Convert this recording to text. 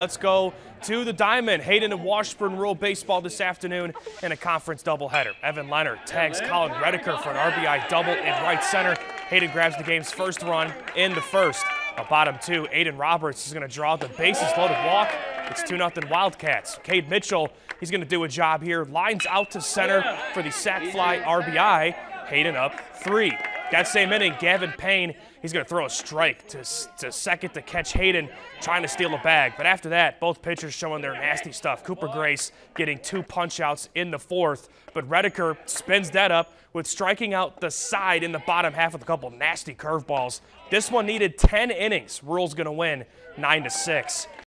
Let's go to the diamond. Hayden and Washburn Rural Baseball this afternoon in a conference doubleheader. Evan Leonard tags Colin Redeker for an RBI double in right center. Hayden grabs the game's first run in the first. A bottom two, Aiden Roberts is going to draw the bases loaded walk. It's 2-0 Wildcats. Cade Mitchell, he's going to do a job here. Lines out to center for the sac fly RBI. Hayden up three. That same inning, Gavin Payne, he's going to throw a strike to, to second to catch Hayden trying to steal a bag. But after that, both pitchers showing their nasty stuff. Cooper Grace getting two punch-outs in the fourth, but Redeker spins that up with striking out the side in the bottom half with a couple nasty curveballs. This one needed 10 innings. Rural's going to win 9 to 6.